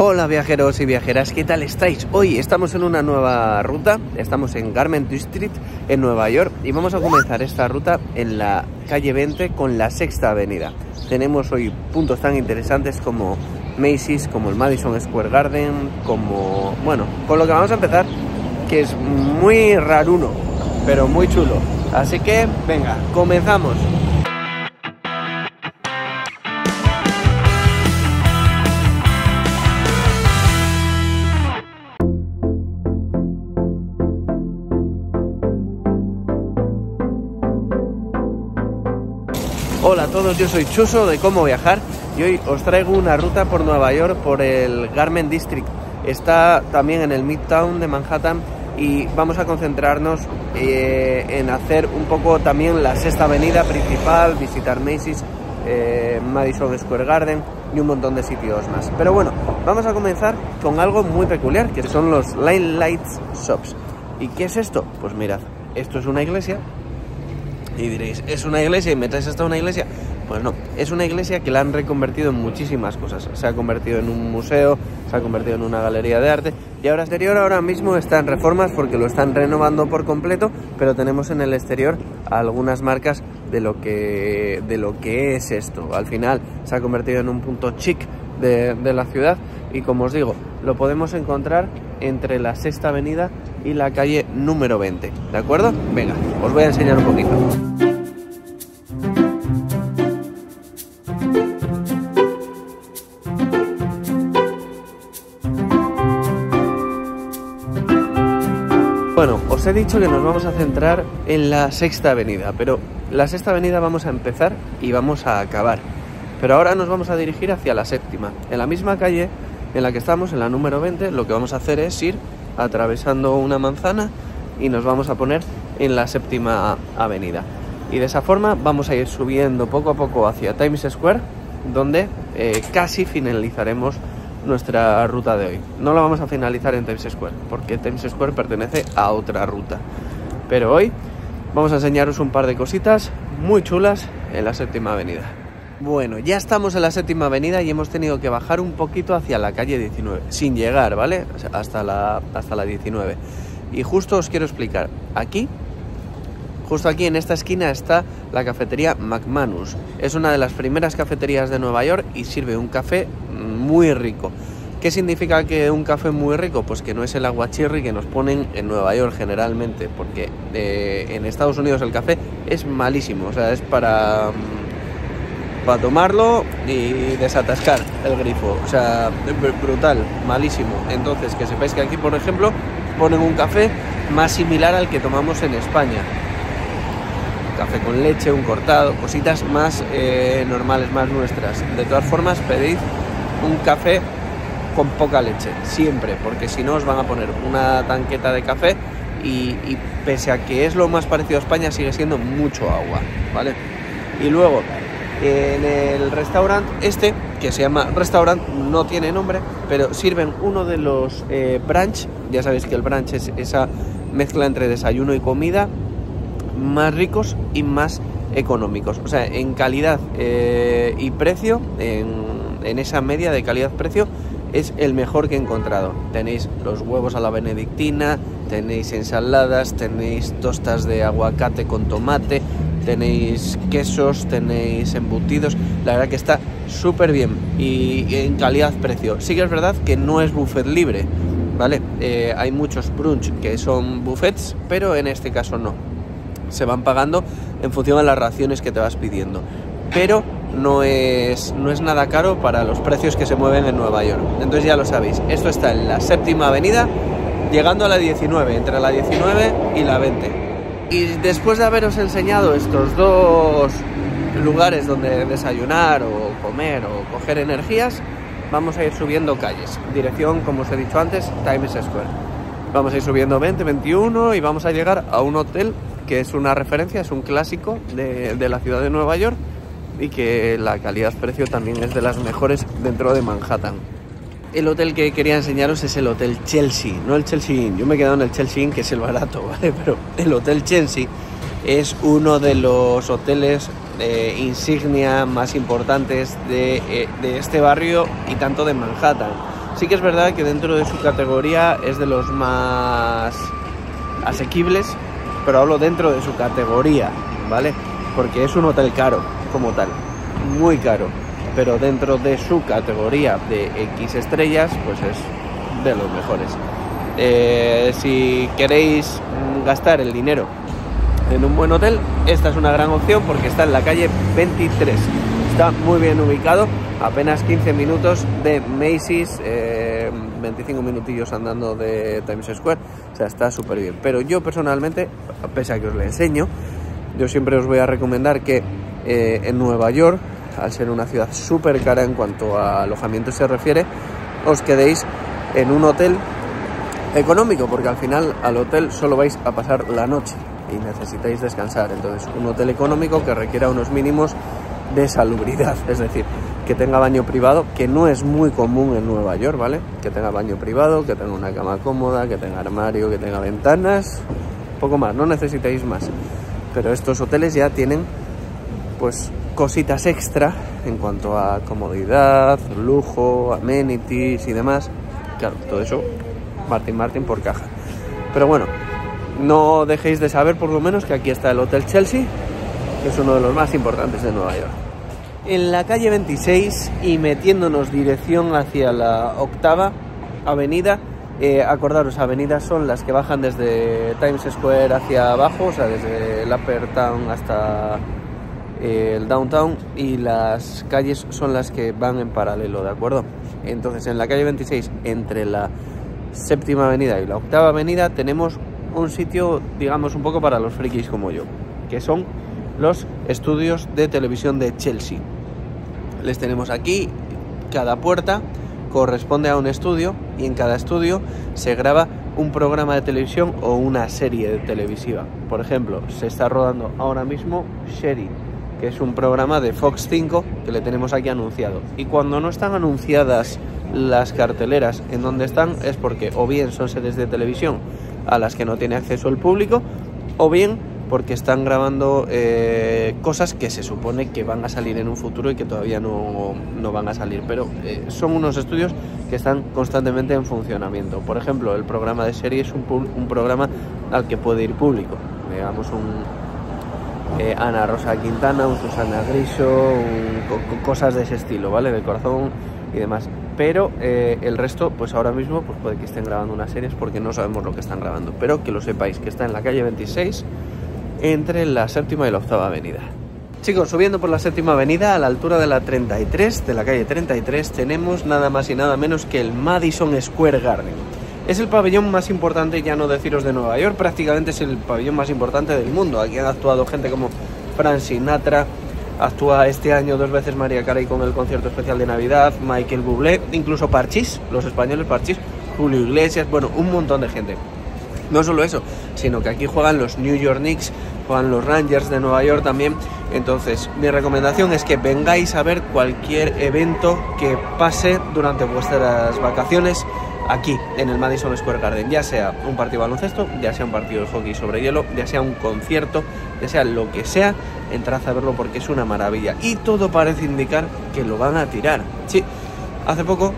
Hola viajeros y viajeras, ¿qué tal estáis? Hoy estamos en una nueva ruta, estamos en Garment District en Nueva York y vamos a comenzar esta ruta en la calle 20 con la Sexta Avenida. Tenemos hoy puntos tan interesantes como Macy's, como el Madison Square Garden, como... bueno, con lo que vamos a empezar, que es muy raruno, pero muy chulo. Así que, venga, comenzamos. Hola a todos, yo soy Chuso de Cómo Viajar y hoy os traigo una ruta por Nueva York por el Garment District. Está también en el Midtown de Manhattan y vamos a concentrarnos eh, en hacer un poco también la sexta avenida principal, visitar Macy's, eh, Madison Square Garden y un montón de sitios más. Pero bueno, vamos a comenzar con algo muy peculiar, que son los Line Lights Shops. ¿Y qué es esto? Pues mirad, esto es una iglesia y diréis, ¿es una iglesia y me traes hasta una iglesia? Pues no, es una iglesia que la han reconvertido en muchísimas cosas. Se ha convertido en un museo, se ha convertido en una galería de arte y ahora exterior ahora mismo está en reformas porque lo están renovando por completo, pero tenemos en el exterior algunas marcas de lo que, de lo que es esto. Al final se ha convertido en un punto chic de, de la ciudad y como os digo, lo podemos encontrar entre la sexta avenida y la calle número 20, ¿de acuerdo? Venga, os voy a enseñar un poquito. Bueno, os he dicho que nos vamos a centrar en la sexta avenida, pero la sexta avenida vamos a empezar y vamos a acabar. Pero ahora nos vamos a dirigir hacia la séptima. En la misma calle en la que estamos, en la número 20, lo que vamos a hacer es ir atravesando una manzana y nos vamos a poner en la séptima avenida. Y de esa forma vamos a ir subiendo poco a poco hacia Times Square, donde eh, casi finalizaremos nuestra ruta de hoy. No la vamos a finalizar en Times Square, porque Times Square pertenece a otra ruta. Pero hoy vamos a enseñaros un par de cositas muy chulas en la séptima avenida. Bueno, ya estamos en la séptima avenida y hemos tenido que bajar un poquito hacia la calle 19, sin llegar, ¿vale? Hasta la, hasta la 19. Y justo os quiero explicar, aquí, justo aquí en esta esquina está la cafetería McManus. Es una de las primeras cafeterías de Nueva York y sirve un café muy rico. ¿Qué significa que un café muy rico? Pues que no es el agua cherry que nos ponen en Nueva York generalmente, porque eh, en Estados Unidos el café es malísimo, o sea, es para para tomarlo y desatascar el grifo. O sea, brutal, malísimo. Entonces, que sepáis que aquí, por ejemplo, ponen un café más similar al que tomamos en España. Café con leche, un cortado, cositas más eh, normales, más nuestras. De todas formas, pedid un café con poca leche, siempre, porque si no os van a poner una tanqueta de café y, y pese a que es lo más parecido a España, sigue siendo mucho agua, ¿vale? Y luego, en el restaurante este, que se llama restaurant, no tiene nombre, pero sirven uno de los eh, brunch, ya sabéis que el brunch es esa mezcla entre desayuno y comida, más ricos y más económicos. O sea, en calidad eh, y precio, en, en esa media de calidad-precio, es el mejor que he encontrado. Tenéis los huevos a la benedictina, tenéis ensaladas, tenéis tostas de aguacate con tomate, tenéis quesos, tenéis embutidos, la verdad que está súper bien y en calidad-precio. Sí que es verdad que no es buffet libre, ¿vale? Eh, hay muchos brunch que son buffets, pero en este caso no. Se van pagando en función de las raciones que te vas pidiendo. Pero no es, no es nada caro para los precios que se mueven en Nueva York. Entonces ya lo sabéis, esto está en la séptima avenida, llegando a la 19, entre la 19 y la 20. Y después de haberos enseñado estos dos lugares donde desayunar o comer o coger energías, vamos a ir subiendo calles. Dirección, como os he dicho antes, Times Square. Vamos a ir subiendo 20, 21 y vamos a llegar a un hotel que es una referencia, es un clásico de, de la ciudad de Nueva York y que la calidad-precio también es de las mejores dentro de Manhattan. El hotel que quería enseñaros es el Hotel Chelsea, no el Chelsea Inn. Yo me he quedado en el Chelsea Inn, que es el barato, ¿vale? Pero el Hotel Chelsea es uno de los hoteles de insignia más importantes de, eh, de este barrio y tanto de Manhattan. Sí que es verdad que dentro de su categoría es de los más asequibles, pero hablo dentro de su categoría, ¿vale? Porque es un hotel caro como tal, muy caro, pero dentro de su categoría de X estrellas, pues es de los mejores. Eh, si queréis gastar el dinero en un buen hotel, esta es una gran opción porque está en la calle 23. Está muy bien ubicado, apenas 15 minutos de Macy's, 25 eh, minutillos andando de Times Square, o sea, está súper bien. Pero yo personalmente, pese a que os lo enseño, yo siempre os voy a recomendar que eh, en Nueva York, al ser una ciudad súper cara en cuanto a alojamiento se refiere, os quedéis en un hotel económico, porque al final al hotel solo vais a pasar la noche y necesitáis descansar. Entonces, un hotel económico que requiera unos mínimos de salubridad, es decir, que tenga baño privado, que no es muy común en Nueva York, ¿vale? Que tenga baño privado, que tenga una cama cómoda, que tenga armario, que tenga ventanas, poco más, no necesitáis más. Pero estos hoteles ya tienen pues cositas extra en cuanto a comodidad, lujo, amenities y demás. Claro, todo eso Martin Martin por caja. Pero bueno, no dejéis de saber por lo menos que aquí está el Hotel Chelsea, que es uno de los más importantes de Nueva York. En la calle 26 y metiéndonos dirección hacia la octava avenida, eh, acordaros, avenidas son las que bajan desde Times Square hacia abajo, o sea, desde el Upper Town hasta el Downtown, y las calles son las que van en paralelo, ¿de acuerdo? Entonces, en la calle 26, entre la séptima avenida y la octava avenida tenemos un sitio, digamos, un poco para los frikis como yo, que son los estudios de televisión de Chelsea. Les tenemos aquí, cada puerta corresponde a un estudio y en cada estudio se graba un programa de televisión o una serie televisiva. Por ejemplo, se está rodando ahora mismo Sherry, que es un programa de Fox 5 que le tenemos aquí anunciado. Y cuando no están anunciadas las carteleras en donde están es porque o bien son sedes de televisión a las que no tiene acceso el público o bien porque están grabando eh, cosas que se supone que van a salir en un futuro y que todavía no, van a salir. Pero eh, son unos estudios que están constantemente en funcionamiento. Por ejemplo, el programa de serie es un, un programa al que puede ir público. Digamos un eh, Ana Rosa Quintana, un Susana Griso, cosas de ese estilo, ¿vale? De corazón y demás pero eh, el resto, pues ahora mismo, pues puede que estén grabando unas series porque no sabemos lo que están grabando. Pero que lo sepáis, que está en la calle 26, entre la séptima y la octava avenida. Chicos, subiendo por la séptima avenida, a la altura de la 33, de la calle 33, tenemos nada más y nada menos que el Madison Square Garden. Es el pabellón más importante, ya no deciros de Nueva York, prácticamente es el pabellón más importante del mundo. Aquí han actuado gente como Frank Sinatra, Actúa este año dos veces María Carey con el concierto especial de Navidad, Michael Bublé, incluso Parchís, los españoles Parchís, Julio Iglesias, bueno, un montón de gente. No solo eso, sino que aquí juegan los New York Knicks, juegan los Rangers de Nueva York también. Entonces, mi recomendación es que vengáis a ver cualquier evento que pase durante vuestras vacaciones aquí en el Madison Square Garden, ya sea un partido de baloncesto, ya sea un partido de hockey sobre hielo, ya sea un concierto, ya sea lo que sea, entrad a verlo porque es una maravilla. Y todo parece indicar que lo van a tirar. Sí, hace poco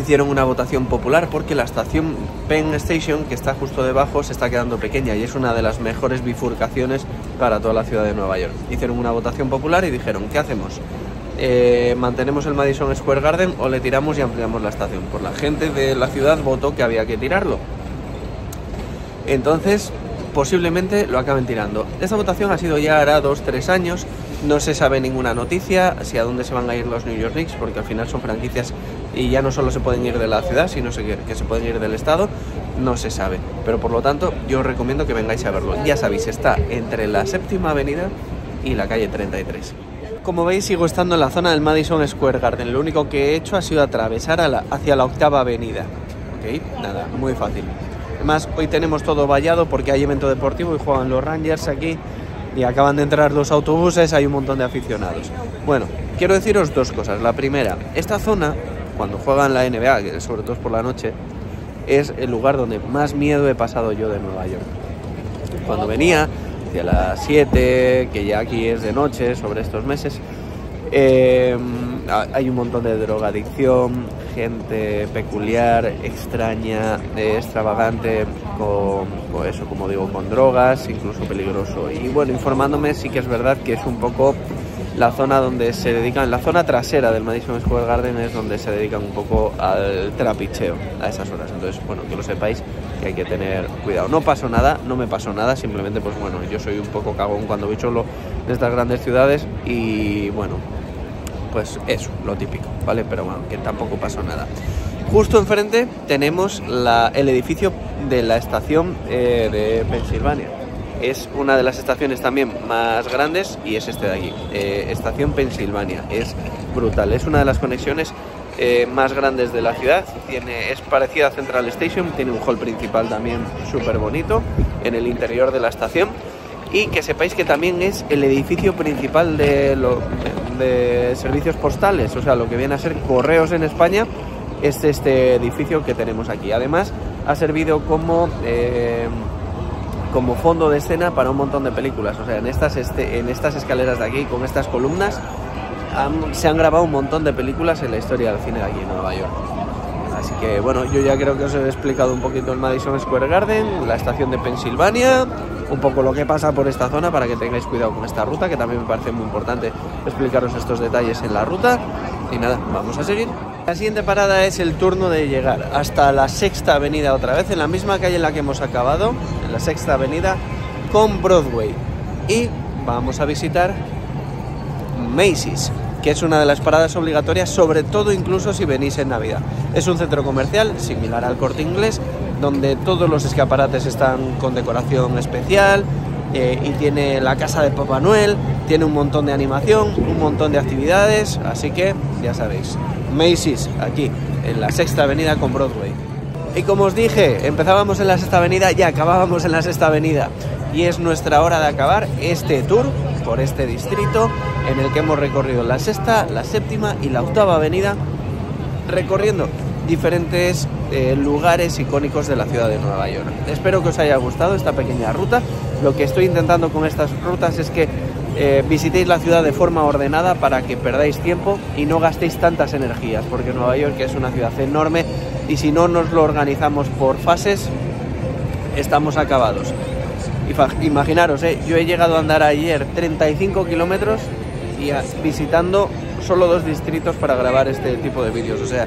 hicieron una votación popular porque la estación Penn Station, que está justo debajo, se está quedando pequeña y es una de las mejores bifurcaciones para toda la ciudad de Nueva York. Hicieron una votación popular y dijeron, ¿qué hacemos? Eh, mantenemos el Madison Square Garden o le tiramos y ampliamos la estación. Por la gente de la ciudad votó que había que tirarlo. Entonces, posiblemente lo acaben tirando. Esta votación ha sido ya hará dos, tres años. No se sabe ninguna noticia si a dónde se van a ir los New York Knicks, porque al final son franquicias y ya no solo se pueden ir de la ciudad, sino que se pueden ir del estado. No se sabe. Pero por lo tanto, yo os recomiendo que vengáis a verlo. Ya sabéis, está entre la séptima avenida y la calle 33. Como veis, sigo estando en la zona del Madison Square Garden. Lo único que he hecho ha sido atravesar hacia la octava avenida. ¿Ok? Nada, muy fácil. Además, hoy tenemos todo vallado porque hay evento deportivo y juegan los Rangers aquí y acaban de entrar los autobuses, hay un montón de aficionados. Bueno, quiero deciros dos cosas. La primera, esta zona, cuando juegan la NBA, sobre todo por la noche, es el lugar donde más miedo he pasado yo de Nueva York. Cuando venía, hacia las 7, que ya aquí es de noche sobre estos meses, eh, hay un montón de drogadicción, gente peculiar, extraña, eh, extravagante, con, con, eso, como digo, con drogas, incluso peligroso. Y bueno, informándome sí que es verdad que es un poco la zona donde se dedican, la zona trasera del Madison Square Garden es donde se dedican un poco al trapicheo a esas horas. Entonces, bueno, que lo sepáis que hay que tener cuidado. No pasó nada, no me pasó nada, simplemente pues bueno, yo soy un poco cagón cuando voy solo en estas grandes ciudades y bueno, pues eso, lo típico, ¿vale? Pero bueno, que tampoco pasó nada. Justo enfrente tenemos la, el edificio de la estación eh, de Pensilvania. Es una de las estaciones también más grandes y es este de aquí, eh, Estación Pensilvania. Es brutal, es una de las conexiones eh, más grandes de la ciudad. Tiene, es parecida a Central Station, tiene un hall principal también súper bonito en el interior de la estación y que sepáis que también es el edificio principal de, de servicios postales, o sea, lo que viene a ser correos en España, es este edificio que tenemos aquí. Además, ha servido como, eh, como fondo de escena para un montón de películas, o sea, en estas, este, en estas escaleras de aquí, con estas columnas, se han grabado un montón de películas en la historia del cine de aquí en Nueva York. Así que bueno, yo ya creo que os he explicado un poquito el Madison Square Garden, la estación de Pensilvania, un poco lo que pasa por esta zona para que tengáis cuidado con esta ruta, que también me parece muy importante explicaros estos detalles en la ruta. Y nada, vamos a seguir. La siguiente parada es el turno de llegar hasta la sexta avenida otra vez, en la misma calle en la que hemos acabado, en la sexta avenida con Broadway. Y vamos a visitar Macy's, que es una de las paradas obligatorias, sobre todo incluso si venís en Navidad. Es un centro comercial similar al corte inglés, donde todos los escaparates están con decoración especial eh, y tiene la casa de Papá Noel, tiene un montón de animación, un montón de actividades, así que ya sabéis, Macy's aquí, en la sexta avenida con Broadway. Y como os dije, empezábamos en la sexta avenida y acabábamos en la sexta avenida. Y es nuestra hora de acabar este tour por este distrito en el que hemos recorrido la sexta, la séptima y la octava avenida, recorriendo diferentes eh, lugares icónicos de la ciudad de Nueva York. Espero que os haya gustado esta pequeña ruta. Lo que estoy intentando con estas rutas es que eh, visitéis la ciudad de forma ordenada para que perdáis tiempo y no gastéis tantas energías, porque Nueva York es una ciudad enorme y si no nos lo organizamos por fases, estamos acabados. Imaginaros, eh, yo he llegado a andar ayer 35 kilómetros y visitando solo dos distritos para grabar este tipo de vídeos. O sea,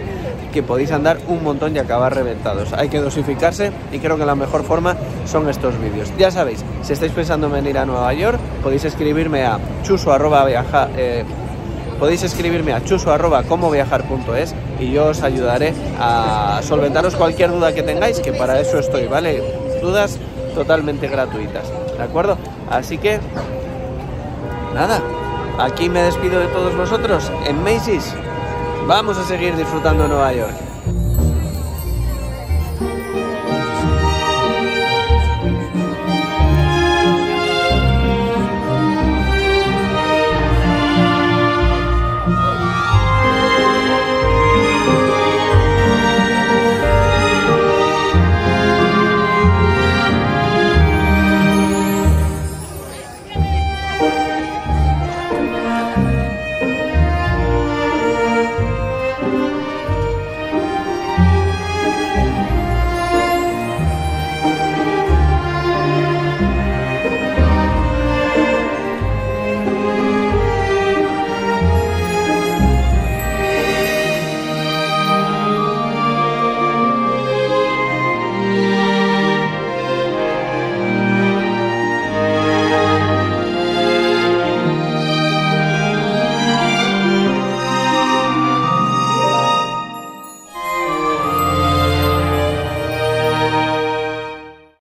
que podéis andar un montón y acabar reventados. Hay que dosificarse y creo que la mejor forma son estos vídeos. Ya sabéis, si estáis pensando en venir a Nueva York, podéis escribirme a chuso arroba viaja, eh, podéis escribirme a chuso arroba como viajar.es y yo os ayudaré a solventaros cualquier duda que tengáis, que para eso estoy, ¿vale? Dudas totalmente gratuitas, ¿de acuerdo? Así que, nada, aquí me despido de todos vosotros en Macy's. Vamos a seguir disfrutando Nueva York.